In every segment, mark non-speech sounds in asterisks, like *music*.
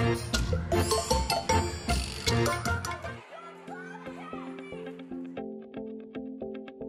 Thank you.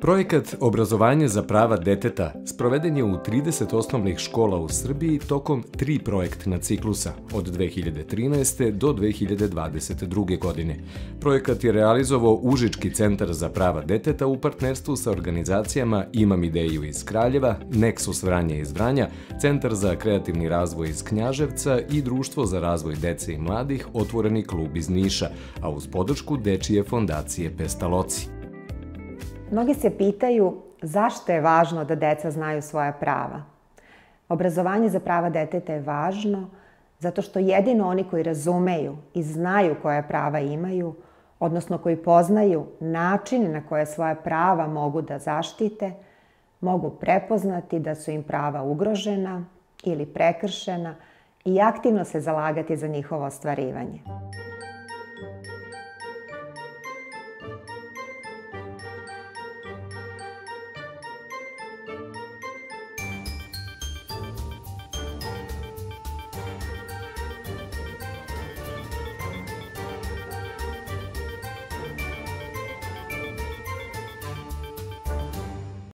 Projekat Obrazovanje za prava deteta sproveden je u 30 osnovnih škola u Srbiji tokom tri projektna ciklusa od 2013. do 2022. godine. Projekat je realizovao Užički centar za prava deteta u partnerstvu sa organizacijama Imam ideju iz Kraljeva, Nexus Vranje iz Vranja, Centar za kreativni razvoj iz Knjaževca i Društvo za razvoj dece i mladih Otvoreni klub iz Niša, a uz podršku Dečije fondacije Pestaloci. Mnogi se pitaju zašto je važno da deca znaju svoja prava. Obrazovanje za prava deteta je važno zato što jedino oni koji razumeju i znaju koja prava imaju, odnosno koji poznaju način na koje svoja prava mogu da zaštite, mogu prepoznati da su im prava ugrožena ili prekršena i aktivno se zalagati za njihovo ostvarivanje.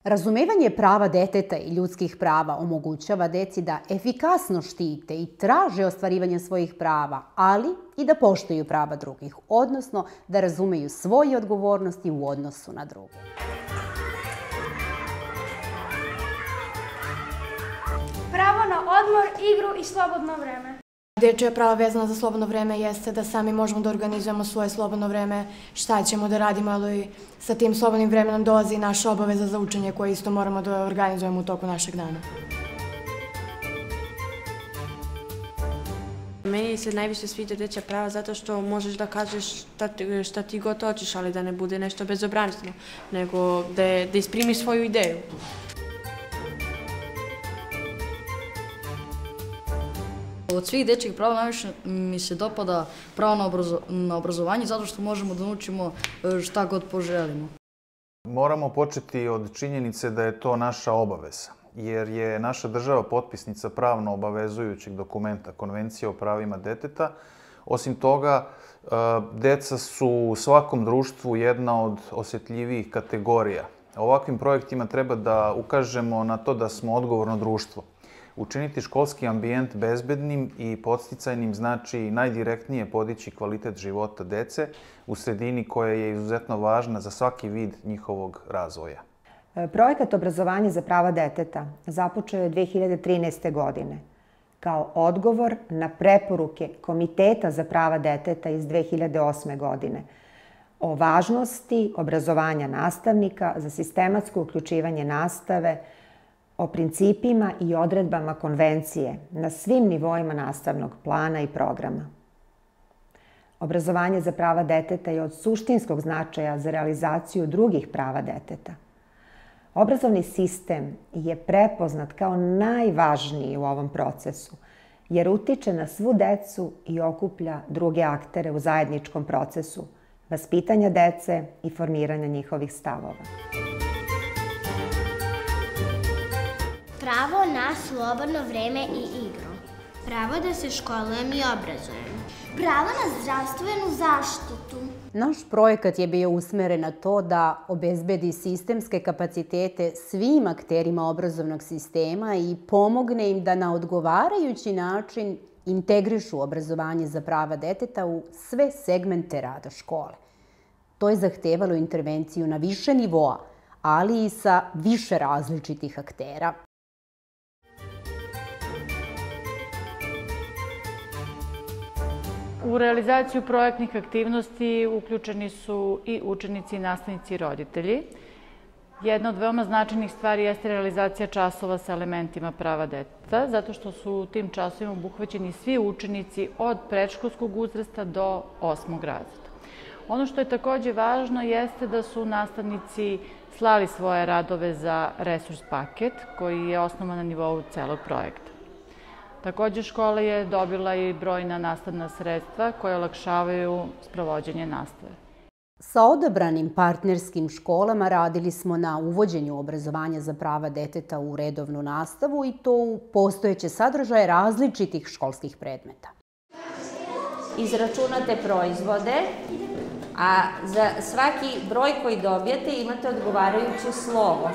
Razumevanje prava deteta i ljudskih prava omogućava deci da efikasno štite i traže ostvarivanje svojih prava, ali i da poštuju prava drugih, odnosno da razumeju svoje odgovornosti u odnosu na druge. Pravo na odmor, igru i slobodno vreme. Dečija prava vezana za slobodno vreme jeste da sami možemo da organizujemo svoje slobodno vreme, šta ćemo da radimo, ali sa tim slobodnim vremenom dolazi naša obaveza za učenje koje isto moramo da organizujemo u toku našeg dana. Meni se najviše sviđa dečja prava zato što možeš da kažeš šta ti, šta ti god hoćeš, ali da ne bude nešto bezobrazno, nego da, da isprimiš svoju ideju. Od svih dečjih prava najviše mi se dopada pravo na, obrazo, na obrazovanje zato što možemo da naučimo e, šta god poželimo. Moramo početi od činjenice da je to naša obaveza, jer je naša država potpisnica pravno obavezujućeg dokumenta Konvencije o pravima deteta. Osim toga, e, deca su u svakom društvu jedna od osjetljivijih kategorija. Ovakvim projektima treba da ukažemo na to da smo odgovorno društvo. Učiniti školski ambijent bezbednim i podsticajnim znači najdirektnije podići kvalitet života dece u sredini koja je izuzetno važna za svaki vid njihovog razvoja. E, projekat obrazovanja za prava deteta započeo je 2013. godine kao odgovor na preporuke Komiteta za prava deteta iz 2008. godine o važnosti obrazovanja nastavnika za sistematsko uključivanje nastave, o principima i odredbama konvencije na svim nivoima nastavnog plana i programa. Obrazovanje za prava deteta je od suštinskog značaja za realizaciju drugih prava deteta. Obrazovni sistem je prepoznat kao najvažniji u ovom procesu, jer utiče na svu decu i okuplja druge aktere u zajedničkom procesu vaspitanja dece i formiranja njihovih stavova. Pravo na slobodno vreme i igru. Pravo da se školujem i obrazujem. Pravo na zdravstvenu zaštitu. Naš projekat je bio usmeren na to da obezbedi sistemske kapacitete svim akterima obrazovnog sistema i pomogne im da na odgovarajući način integrišu obrazovanje za prava deteta u sve segmente rada škole. To je zahtevalo intervenciju na više nivoa, ali i sa više različitih aktera. U realizaciju projektnih aktivnosti uključeni su i učenici, nastavnici i roditelji. Jedna od veoma značajnih stvari jeste realizacija časova sa elementima prava deteta, zato što su u tim časovima obuhvaćeni svi učenici od predškolskog uzrasta do osmog razreda. Ono što je takođe važno jeste da su nastavnici slali svoje radove za resurs paket, koji je osnovan na nivou celog projekta. Takođe, škola je dobila i brojna nastavna sredstva koje olakšavaju sprovođenje nastave. Sa odabranim partnerskim školama radili smo na uvođenju obrazovanja za prava deteta u redovnu nastavu i to u postojeće sadržaje različitih školskih predmeta. Izračunate proizvode, A za svaki broj koji dobijete imate odgovarajuće slovo.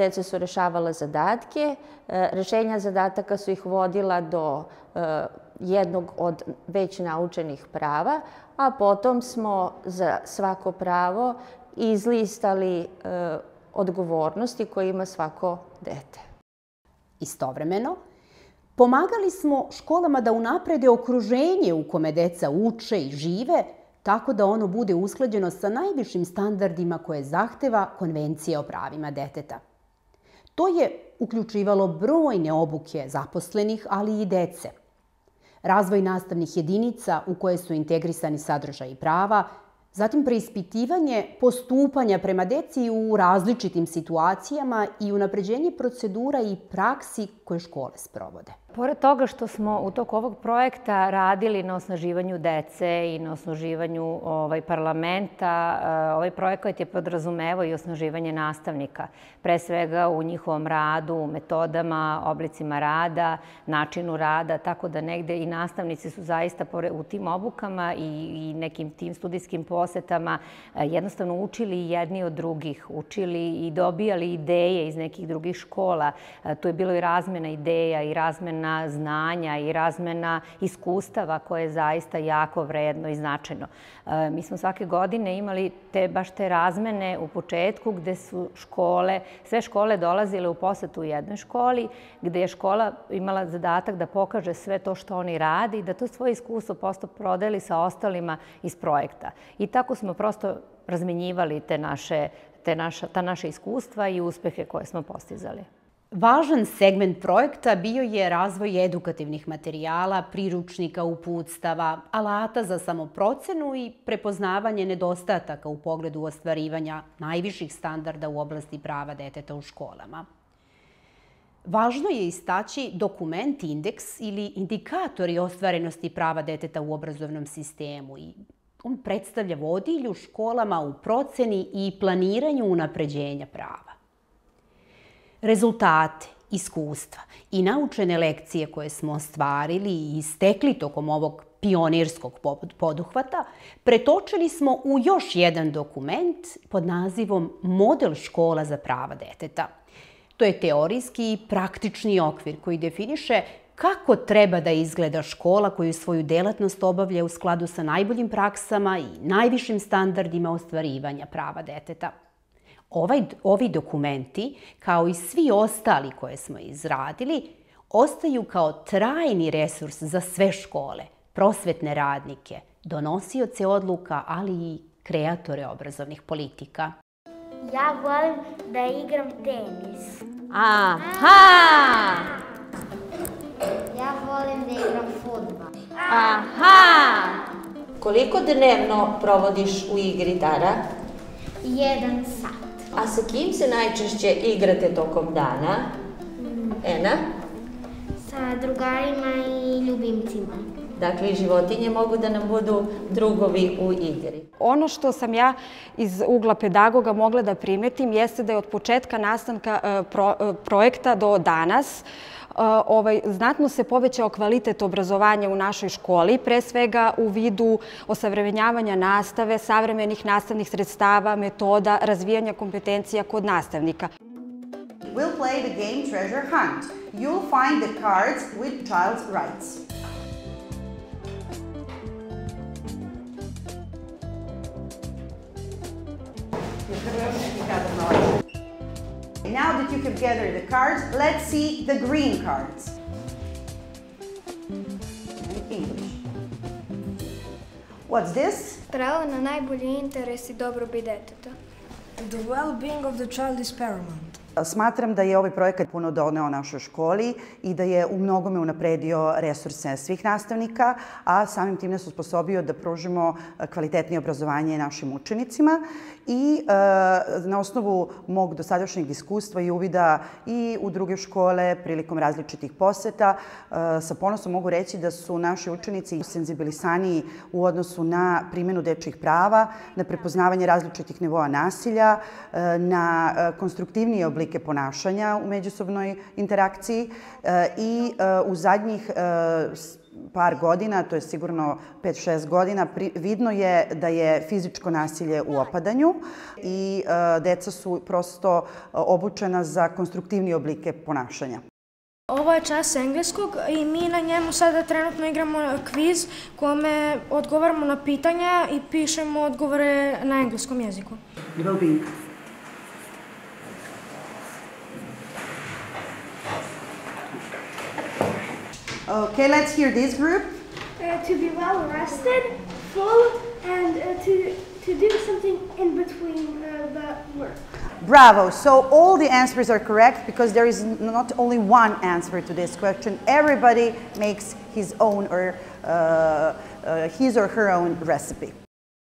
Deca su rešavala zadatke, e, rešenja zadataka su ih vodila do e, jednog od već naučenih prava, a potom smo za svako pravo izlistali e, odgovornosti koje ima svako dete. Istovremeno, pomagali smo školama da unaprede okruženje u kome deca uče i žive, tako da ono bude usklađeno sa najvišim standardima koje zahteva Konvencija o pravima deteta. To je uključivalo brojne obuke zaposlenih, ali i dece. Razvoj nastavnih jedinica u koje su integrisani sadržaj i prava, zatim preispitivanje postupanja prema deci u različitim situacijama i unapređenje procedura i praksi koje škole sprovode. Pored toga što smo u toku ovog projekta radili na osnaživanju dece i na osnaživanju ovaj, parlamenta, eh, ovaj projekat je podrazumevao i osnaživanje nastavnika. Pre svega u njihovom radu, metodama, oblicima rada, načinu rada, tako da negde i nastavnici su zaista u tim obukama i, i nekim tim studijskim posetama eh, jednostavno učili jedni od drugih, učili i dobijali ideje iz nekih drugih škola. Eh, tu je bilo i razmena ideja i razmena razmena znanja i razmena iskustava koje je zaista jako vredno i značajno. E, mi smo svake godine imali te, baš te razmene u početku gde su škole, sve škole dolazile u posetu u jednoj školi, gde je škola imala zadatak da pokaže sve to što oni radi i da to svoje iskustvo posto prodeli sa ostalima iz projekta. I tako smo prosto razmenjivali te naše, te naša, ta naša iskustva i uspehe koje smo postizali. Važan segment projekta bio je razvoj edukativnih materijala, priručnika, uputstava, alata za samoprocenu i prepoznavanje nedostataka u pogledu ostvarivanja najviših standarda u oblasti prava deteta u školama. Važno je istaći dokument indeks ili indikatori ostvarenosti prava deteta u obrazovnom sistemu i on predstavlja vodilju školama u proceni i planiranju unapređenja prava. Rezultate, iskustva i naučene lekcije koje smo ostvarili i istekli tokom ovog pionirskog poduhvata, pretočili smo u još jedan dokument pod nazivom Model škola za prava deteta. To je teorijski i praktični okvir koji definiše kako treba da izgleda škola koju svoju delatnost obavlja u skladu sa najboljim praksama i najvišim standardima ostvarivanja prava deteta. Ovaj, ovi dokumenti, kao i svi ostali koje smo izradili, ostaju kao trajni resurs za sve škole, prosvetne radnike, donosioce odluka, ali i kreatore obrazovnih politika. Ja volim da igram tenis. Aha! Ja volim da igram futbol. Aha! Koliko dnevno provodiš u igri Dara? Jedan sat. A sa kim se najčešće igrate tokom dana? Ena? Sa drugarima i ljubimcima. Dakle, i životinje mogu da nam budu drugovi u igri. Ono što sam ja iz ugla pedagoga mogla da primetim jeste da je od početka nastanka e, pro, e, projekta do danas ovaj, znatno se povećao kvalitet obrazovanja u našoj školi, pre svega u vidu osavremenjavanja nastave, savremenih nastavnih sredstava, metoda, razvijanja kompetencija kod nastavnika. We'll play the game Treasure Hunt. You'll find the cards with child's rights. Now that you have gathered the cards, let's see the green cards. In English. What's this? Pravo na najbolji interes i dobrobit deteta. The well-being of the child is paramount. Smatram da je ovaj projekat puno doneo našoj školi i da je u mnogome unapredio resurse svih nastavnika, a samim tim nas usposobio da pružimo kvalitetnije obrazovanje našim učenicima. I na osnovu mog dosadašnjeg iskustva i uvida i u druge škole prilikom različitih poseta, sa ponosom mogu reći da su naši učenici senzibilisaniji u odnosu na primjenu dečjih prava, na prepoznavanje različitih nivoa nasilja, na konstruktivnije oblike ponašanja u međusobnoj interakciji i u zadnjih par godina, to je sigurno 5-6 godina, vidno je da je fizičko nasilje u opadanju i deca su prosto obučena za konstruktivnije oblike ponašanja. Ovo je čas engleskog i mi na njemu sada trenutno igramo kviz kome odgovaramo na pitanja i pišemo odgovore na engleskom jeziku. Will Okay, let's hear this group. Uh, to be well rested, full, and uh, to, to do something in between uh, the work. Bravo. So all the answers are correct because there is not only one answer to this question. Everybody makes his own or uh, uh, his or her own recipe.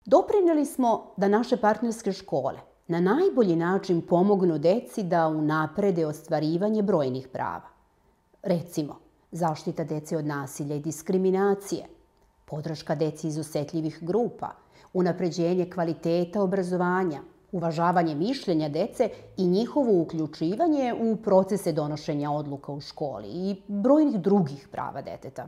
Doprineli smo da naše partnerske škole na najbolji način pomognu deci da unaprede ostvarivanje brojnih prava. Recimo, zaštita dece od nasilja i diskriminacije, podrška deci iz osetljivih grupa, unapređenje kvaliteta obrazovanja, uvažavanje mišljenja dece i njihovo uključivanje u procese donošenja odluka u školi i brojnih drugih prava deteta.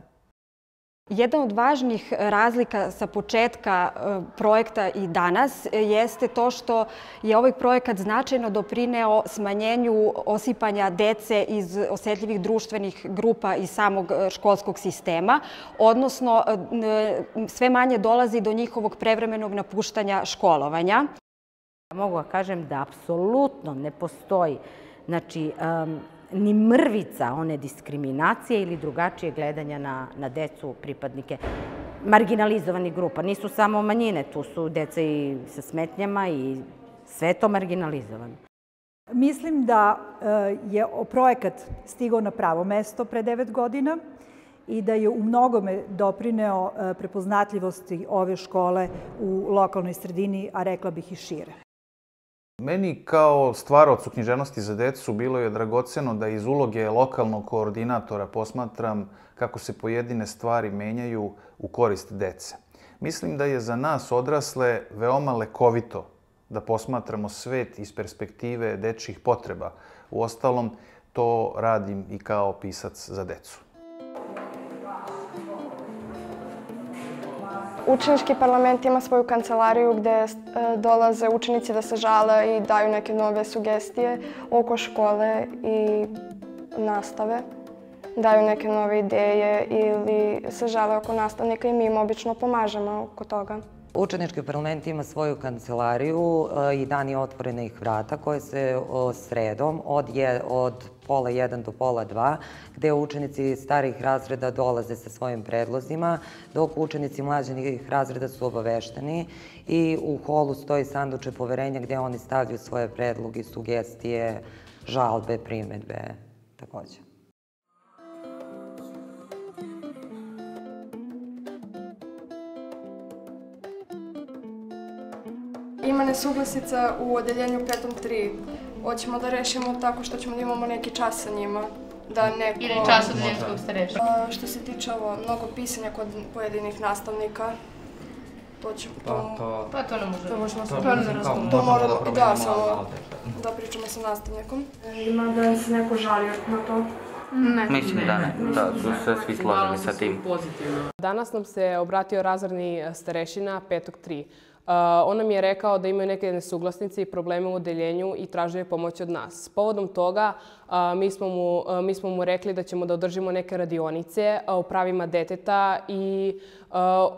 Jedna od važnih razlika sa početka e, projekta i danas jeste to što je ovaj projekat značajno doprineo smanjenju osipanja dece iz osetljivih društvenih grupa i samog e, školskog sistema, odnosno e, sve manje dolazi do njihovog prevremenog napuštanja školovanja. Mogu da kažem da apsolutno ne postoji znači, ni mrvica one diskriminacije ili drugačije gledanja na, na decu pripadnike marginalizovanih grupa. Nisu samo manjine, tu su deca i sa smetnjama i sve to marginalizovano. Mislim da e, je projekat stigao na pravo mesto pre devet godina i da je u mnogome doprineo e, prepoznatljivosti ove škole u lokalnoj sredini, a rekla bih i šire. Meni kao stvaraocu književnosti za decu bilo je dragoceno da iz uloge lokalnog koordinatora posmatram kako se pojedine stvari menjaju u korist dece. Mislim da je za nas odrasle veoma lekovito da posmatramo svet iz perspektive dečjih potreba. U ostalom, to radim i kao pisac za decu. Učenički parlament ima svoju kancelariju gde e, dolaze učenici da se žale i daju neke nove sugestije oko škole i nastave. Daju neke nove ideje ili se žale oko nastavnika i mi im obično pomažemo oko toga. Učenički parlament ima svoju kancelariju e, i dan je otvorenih vrata koje se sredom od, je, od pola 1 do pola 2, gde učenici starih razreda dolaze sa svojim predlozima, dok učenici mlađenih razreda su obavešteni i u holu stoji sanduče poverenja gde oni stavljaju svoje predloge, sugestije, žalbe, primetbe takođe. Ima nesuglasica u odeljenju 5.3. Hoćemo da rešimo tako što ćemo da imamo neki čas sa njima. Da neko... Ili čas odeljenskog ste rešili? Što se tiče ovo, mnogo pisanja kod pojedinih nastavnika, to će... Pa to... Pa to ne može. To možemo to, to, to, to moramo, da, samo da pričamo sa nastavnikom. Ima da se neko žali na to. Ne. Mislim da ne, da su se svi složili sa tim. Danas nam se obratio razredni starešina 5.3. Uh, on nam je rekao da imaju neke nesuglasnice i probleme u odeljenju i tražio je pomoć od nas. Povodom toga uh, mi, smo mu, uh, mi smo mu rekli da ćemo da održimo neke radionice o pravima deteta i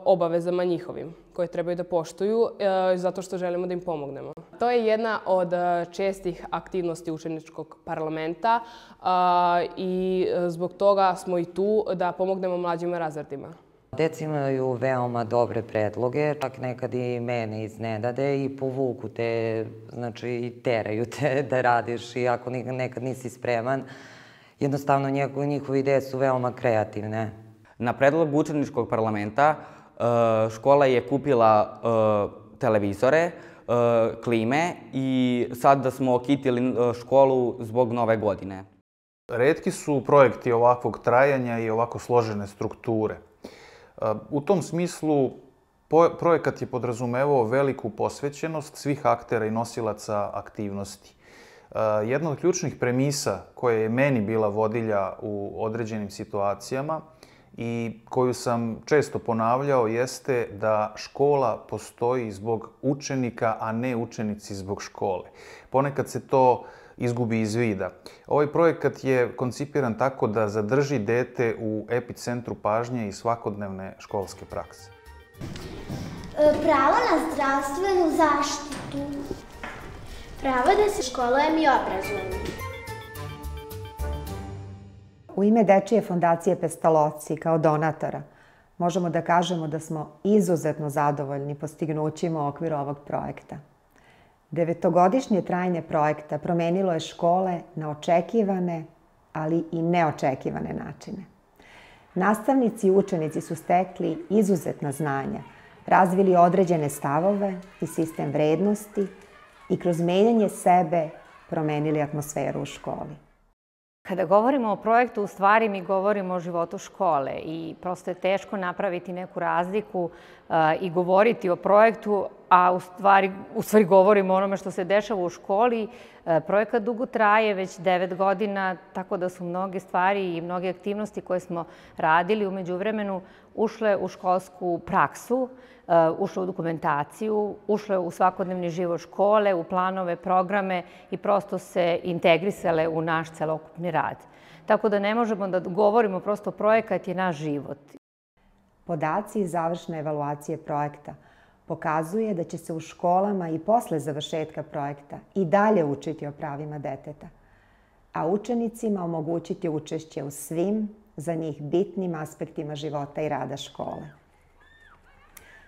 obavezama njihovim koje trebaju da poštuju zato što želimo da im pomognemo. To je jedna od čestih aktivnosti učeničkog parlamenta i zbog toga smo i tu da pomognemo mlađim razredima. Deci imaju veoma dobre predloge, čak nekad i mene iznenade i povuku te, znači i teraju te *laughs* da radiš i ako nekad nisi spreman, jednostavno njihove ideje su veoma kreativne. Na predlog učeničkog parlamenta e, škola je kupila e, televizore, e, klime i sad da smo kitili školu zbog nove godine. Redki su projekti ovakvog trajanja i ovako složene strukture. U tom smislu projekat je podrazumevao veliku posvećenost svih aktera i nosilaca aktivnosti. Jedna od ključnih premisa koja je meni bila vodilja u određenim situacijama i koju sam često ponavljao jeste da škola postoji zbog učenika, a ne učenici zbog škole. Ponekad se to izgubi iz vida. Ovaj projekat je koncipiran tako da zadrži dete u epicentru pažnje i svakodnevne školske prakse. E, pravo na zdravstvenu zaštitu. Pravo da se školujem i obrazujem. U ime Dečije fondacije Pestaloci kao donatora možemo da kažemo da smo izuzetno zadovoljni postignućima u okviru ovog projekta. Devetogodišnje trajanje projekta promenilo je škole na očekivane, ali i neočekivane načine. Nastavnici i učenici su stekli izuzetna znanja, razvili određene stavove i sistem vrednosti i kroz menjanje sebe promenili atmosferu u školi. Kada govorimo o projektu, u stvari mi govorimo o životu škole i prosto je teško napraviti neku razliku uh, i govoriti o projektu, a u stvari, u stvari govorimo o onome što se dešava u školi. Uh, projekat dugo traje, već devet godina, tako da su mnoge stvari i mnoge aktivnosti koje smo radili umeđu vremenu ušle u školsku praksu. Uh, ušle u dokumentaciju, ušle u svakodnevni život škole, u planove, programe i prosto se integrisale u naš celokupni rad. Tako da ne možemo da govorimo prosto projekat je naš život. Podaci iz završne evaluacije projekta pokazuje da će se u školama i posle završetka projekta i dalje učiti o pravima deteta, a učenicima omogućiti učešće u svim za njih bitnim aspektima života i rada škole.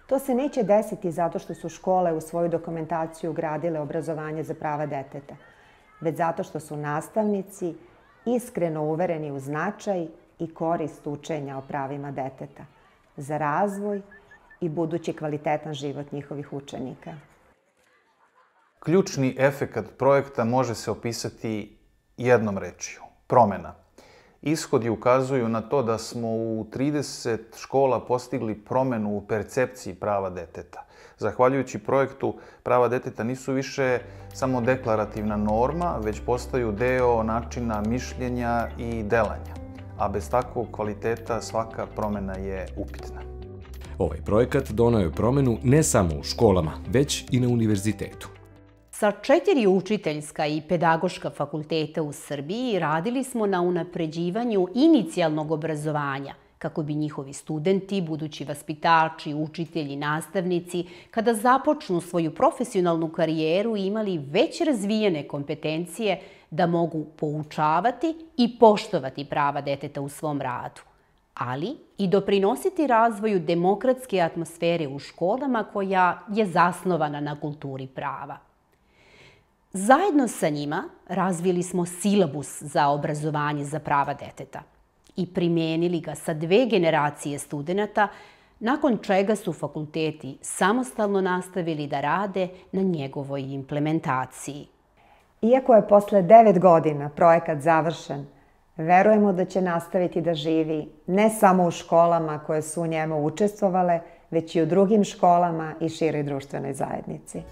To se neće desiti zato što su škole u svoju dokumentaciju gradile obrazovanje za prava deteta, već zato što su nastavnici iskreno uvereni u značaj i korist učenja o pravima deteta za razvoj i budući kvalitetan život njihovih učenika. Ključni efekat projekta može se opisati jednom rečju – promena – Ishodi ukazuju na to da smo u 30 škola postigli promenu u percepciji prava deteta. Zahvaljujući projektu, prava deteta nisu više samo deklarativna norma, već postaju deo načina mišljenja i delanja. A bez takvog kvaliteta svaka promena je upitna. Ovaj projekat donao je promenu ne samo u školama, već i na univerzitetu. Sa četiri učiteljska i pedagoška fakulteta u Srbiji radili smo na unapređivanju inicijalnog obrazovanja kako bi njihovi studenti, budući vaspitači, učitelji, nastavnici, kada započnu svoju profesionalnu karijeru imali već razvijene kompetencije da mogu poučavati i poštovati prava deteta u svom radu ali i doprinositi razvoju demokratske atmosfere u školama koja je zasnovana na kulturi prava. Zajedno sa njima razvili smo silabus za obrazovanje za prava deteta i primenili ga sa dve generacije studenta, nakon čega su fakulteti samostalno nastavili da rade na njegovoj implementaciji. Iako je posle devet godina projekat završen, verujemo da će nastaviti da živi ne samo u školama koje su u njemu učestvovale, već i u drugim školama i široj društvenoj zajednici.